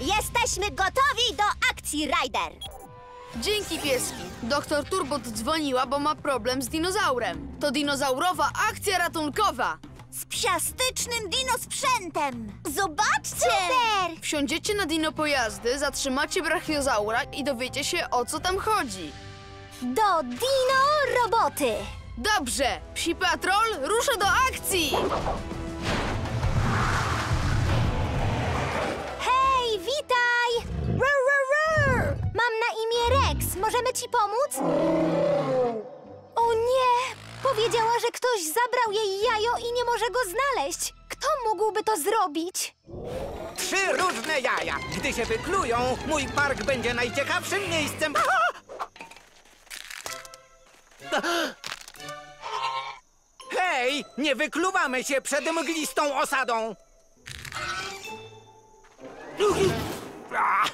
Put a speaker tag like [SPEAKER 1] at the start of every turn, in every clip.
[SPEAKER 1] Jesteśmy gotowi do akcji, Ryder!
[SPEAKER 2] Dzięki pieski. Doktor Turbot dzwoniła, bo ma problem z dinozaurem. To dinozaurowa akcja ratunkowa.
[SPEAKER 1] Z psiastycznym dinosprzętem! Zobaczcie! Super!
[SPEAKER 2] Wsiądziecie na dino pojazdy, zatrzymacie brachiozaura i dowiecie się o co tam chodzi.
[SPEAKER 1] Do dino roboty!
[SPEAKER 2] Dobrze, Psi Patrol rusza do akcji!
[SPEAKER 1] Na imię Rex. Możemy ci pomóc? O nie! Powiedziała, że ktoś zabrał jej jajo i nie może go znaleźć. Kto mógłby to zrobić?
[SPEAKER 3] Trzy różne jaja. Gdy się wyklują, mój park będzie najciekawszym miejscem. Hej, nie wykluwamy się przed mglistą osadą. Ah,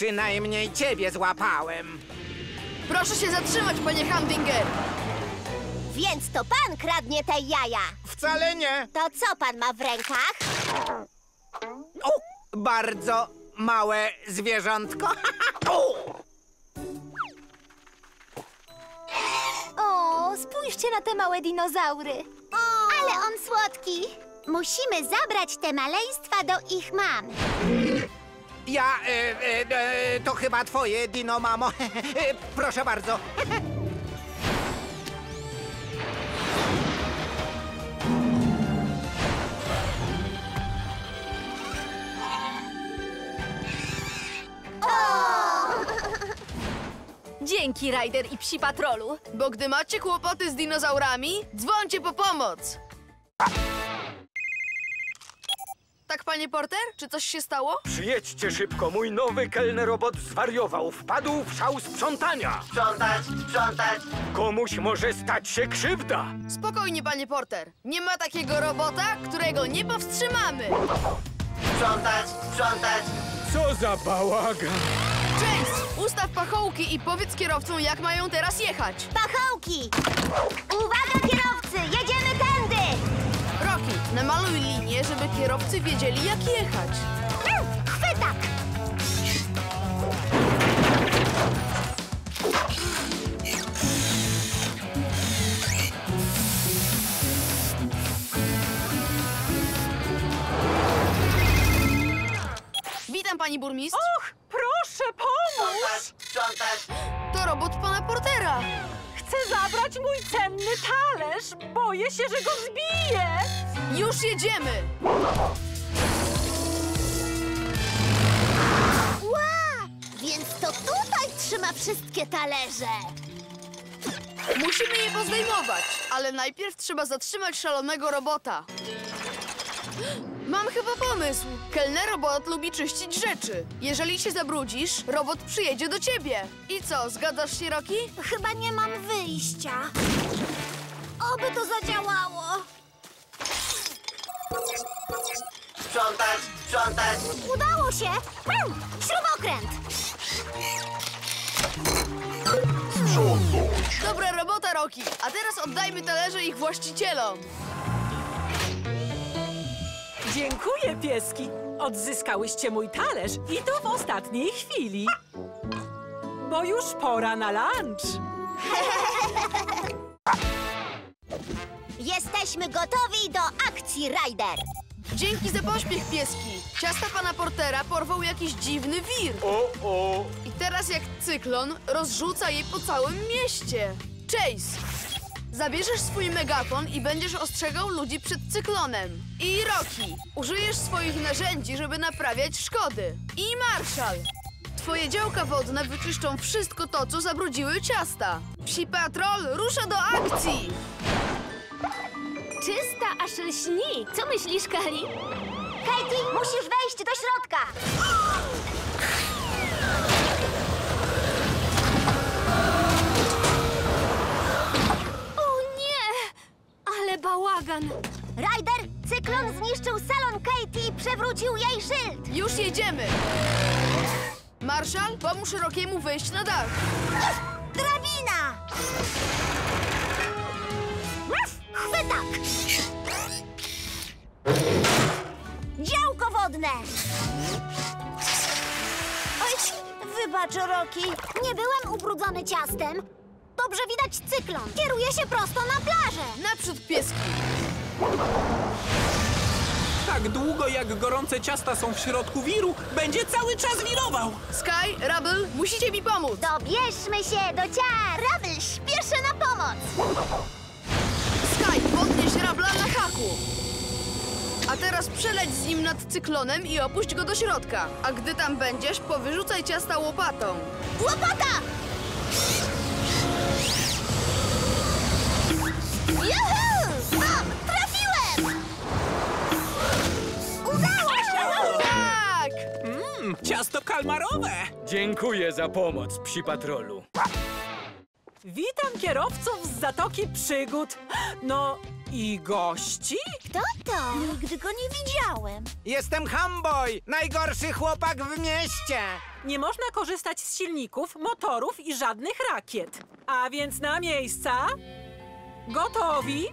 [SPEAKER 3] Przynajmniej ciebie złapałem.
[SPEAKER 2] Proszę się zatrzymać, panie Hamdinger!
[SPEAKER 1] Więc to pan kradnie te jaja.
[SPEAKER 3] Wcale nie.
[SPEAKER 1] To co pan ma w rękach?
[SPEAKER 3] O, bardzo małe zwierzątko. O!
[SPEAKER 1] O, spójrzcie na te małe dinozaury. Ale on słodki. Musimy zabrać te maleństwa do ich mam.
[SPEAKER 3] Ja, e, e, e, to chyba twoje, Dino Mamo. Proszę bardzo.
[SPEAKER 4] Dzięki, Ryder i Psi Patrolu.
[SPEAKER 2] Bo gdy macie kłopoty z dinozaurami, dzwońcie po pomoc! Tak, panie Porter? Czy coś się stało?
[SPEAKER 5] Przyjedźcie szybko, mój nowy kelnerobot zwariował, wpadł w szał sprzątania.
[SPEAKER 6] Sprzątać, sprzątać.
[SPEAKER 5] Komuś może stać się krzywda.
[SPEAKER 2] Spokojnie, panie Porter. Nie ma takiego robota, którego nie powstrzymamy.
[SPEAKER 6] Sprzątać, sprzątać.
[SPEAKER 5] Co za bałagan.
[SPEAKER 2] Chase, ustaw pachołki i powiedz kierowcom, jak mają teraz jechać.
[SPEAKER 1] Pachołki! Uwaga, kierowcy! Jedziemy
[SPEAKER 2] namaluj linię, żeby kierowcy wiedzieli, jak jechać.
[SPEAKER 1] Chwytak!
[SPEAKER 2] Witam, pani burmistrz.
[SPEAKER 7] Och, proszę pomóż!
[SPEAKER 6] Sprzątać.
[SPEAKER 2] To robot pana Portera.
[SPEAKER 7] Chcę zabrać mój cenny talerz. Boję się, że go zbiję.
[SPEAKER 2] Już jedziemy!
[SPEAKER 1] Ła! Więc to tutaj trzyma wszystkie talerze.
[SPEAKER 2] Musimy je pozdejmować, ale najpierw trzeba zatrzymać szalonego robota. Mam chyba pomysł. Kelner robot lubi czyścić rzeczy. Jeżeli się zabrudzisz, robot przyjedzie do ciebie. I co, zgadzasz się, Rocky?
[SPEAKER 1] Chyba nie mam wyjścia. Oby to zadziałało.
[SPEAKER 6] Sprzątać, sprzątać.
[SPEAKER 1] Udało się! Hm, Śrubokręt!
[SPEAKER 2] Dobra robota, Rocky. A teraz oddajmy talerze ich właścicielom.
[SPEAKER 7] Dziękuję, pieski. Odzyskałyście mój talerz i to w ostatniej chwili. Bo już pora na lunch.
[SPEAKER 1] Jesteśmy gotowi do akcji, Ryder.
[SPEAKER 2] Dzięki za pośpiech, pieski. Ciasta pana Portera porwał jakiś dziwny wir.
[SPEAKER 5] O, o.
[SPEAKER 2] I teraz jak cyklon rozrzuca je po całym mieście. Chase, zabierzesz swój megafon i będziesz ostrzegał ludzi przed cyklonem. I Rocky, użyjesz swoich narzędzi, żeby naprawiać szkody. I Marshall, twoje działka wodne wyczyszczą wszystko to, co zabrudziły ciasta. Psi Patrol rusza do akcji!
[SPEAKER 4] Czysta aż lśni. Co myślisz, Kali?
[SPEAKER 1] Katie, musisz wejść do środka. Przewrócił jej szyld.
[SPEAKER 2] Już jedziemy! Marshall, pomóż Rockiemu wejść na dach.
[SPEAKER 1] Drabina! Chwytak! Działko wodne! Oj, wybacz, Roki. Nie byłem ubrudzony ciastem. Dobrze widać cyklon. Kieruje się prosto na plażę.
[SPEAKER 2] Naprzód pieski!
[SPEAKER 8] Tak długo jak gorące ciasta są w środku wiru, będzie cały czas wirował.
[SPEAKER 2] Sky, Rubble, musicie mi pomóc!
[SPEAKER 1] Dobierzmy się do ciar. Rabel, śpieszę na pomoc.
[SPEAKER 2] Sky, podnieś Rabla na haku! A teraz przeleć z nim nad cyklonem i opuść go do środka. A gdy tam będziesz, powyrzucaj ciasta łopatą.
[SPEAKER 1] Łopata! Juhu!
[SPEAKER 8] Ciasto kalmarowe.
[SPEAKER 5] Dziękuję za pomoc, psi patrolu.
[SPEAKER 7] Witam kierowców z Zatoki Przygód. No i gości?
[SPEAKER 1] Kto to? Nigdy go nie widziałem.
[SPEAKER 3] Jestem Hamboy, najgorszy chłopak w mieście.
[SPEAKER 7] Nie można korzystać z silników, motorów i żadnych rakiet. A więc na miejsca. Gotowi?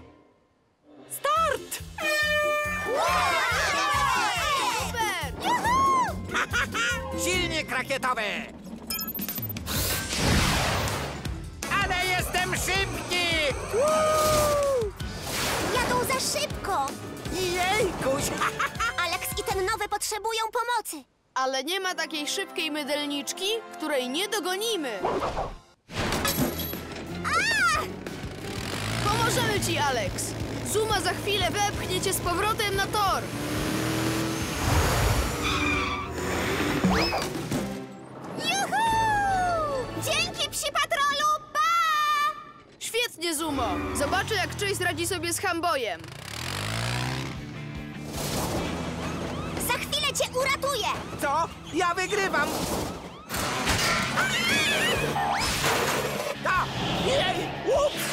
[SPEAKER 7] Start!
[SPEAKER 2] Super!
[SPEAKER 3] Silnik rakietowy. Ale jestem szybki!
[SPEAKER 1] Jadą za szybko.
[SPEAKER 3] Jejkuś!
[SPEAKER 1] Alex i ten nowy potrzebują pomocy.
[SPEAKER 2] Ale nie ma takiej szybkiej mydelniczki, której nie dogonimy. Pomożemy ci, Alex! Zuma za chwilę wepchnie cię z powrotem na tor! Jak Chase radzi sobie z Hambojem.
[SPEAKER 1] Za chwilę cię uratuję.
[SPEAKER 3] Co? Ja wygrywam! A! Jej! Ups!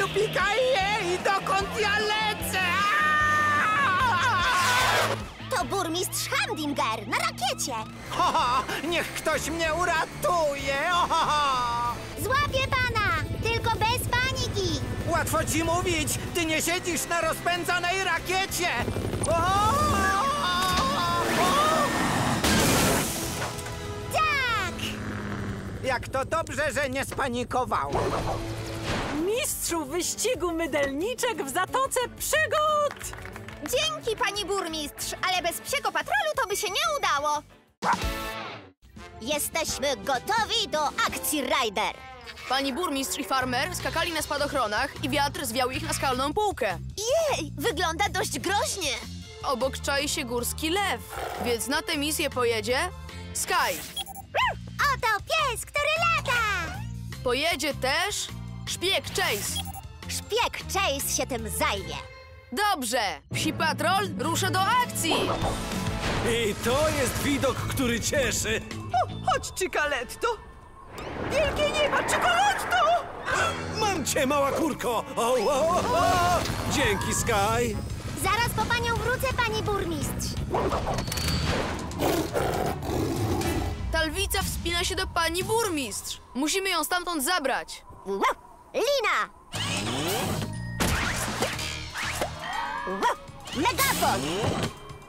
[SPEAKER 3] Jupika, jej! Dokąd ja lecę?
[SPEAKER 1] To burmistrz Hamdinger na rakiecie.
[SPEAKER 3] Ho, ho, niech ktoś mnie uratuje! Łatwo ci mówić! Ty nie siedzisz na rozpędzonej rakiecie! O! O!
[SPEAKER 1] Tak!
[SPEAKER 3] Jak to dobrze, że nie spanikował!
[SPEAKER 7] Mistrzu wyścigu mydelniczek w Zatoce Przygód!
[SPEAKER 1] Dzięki, pani burmistrz, ale bez psiego patrolu to by się nie udało. Jesteśmy gotowi do akcji, Ryder.
[SPEAKER 2] Pani burmistrz i farmer skakali na spadochronach i wiatr zwiał ich na skalną półkę.
[SPEAKER 1] Jej, wygląda dość groźnie.
[SPEAKER 2] Obok czai się górski lew, więc na tę misję pojedzie Sky.
[SPEAKER 1] Oto pies, który lata.
[SPEAKER 2] Pojedzie też szpieg Chase.
[SPEAKER 1] Szpieg Chase się tym zajmie.
[SPEAKER 2] Dobrze, psi patrol rusza do akcji.
[SPEAKER 9] I to jest widok, który cieszy.
[SPEAKER 7] Chodź, Ciccaletto! Wielkie nieba, Ciccaletto!
[SPEAKER 9] Mam cię, mała kurko! O, o, o, o. Dzięki, Sky.
[SPEAKER 1] Zaraz po panią wrócę, pani burmistrz.
[SPEAKER 2] Ta lwica wspina się do pani burmistrz. Musimy ją stamtąd zabrać.
[SPEAKER 1] Lina! Megafon!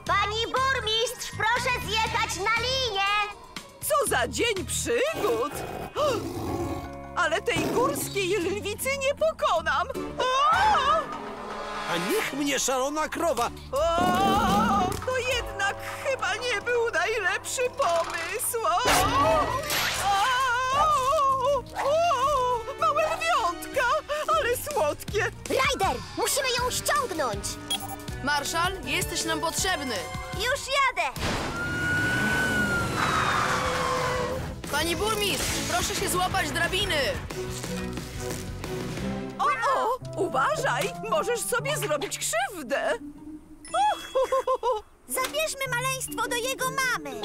[SPEAKER 1] Pani burmistrz, proszę zjechać na linię!
[SPEAKER 7] Co za dzień przygód! Ale tej górskiej lwicy nie pokonam!
[SPEAKER 9] A niech mnie szalona krowa.
[SPEAKER 7] O, to jednak chyba nie był najlepszy pomysł! O, o, o, małe lwiątka, ale słodkie!
[SPEAKER 1] Ryder, musimy ją ściągnąć!
[SPEAKER 2] Marszal, jesteś nam potrzebny.
[SPEAKER 1] Już jadę!
[SPEAKER 2] Pani burmistrz, proszę się złapać drabiny.
[SPEAKER 7] O, o, uważaj, możesz sobie zrobić krzywdę!
[SPEAKER 1] Zabierzmy maleństwo do jego mamy!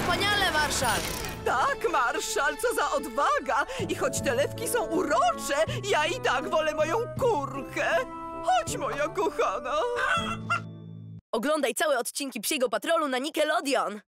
[SPEAKER 2] Wspaniale, Marszal.
[SPEAKER 7] Tak, marszal, co za odwaga! I choć te lewki są urocze, ja i tak wolę moją kurkę! Chodź, moja kochana!
[SPEAKER 10] Oglądaj całe odcinki Psiego Patrolu na Nickelodeon.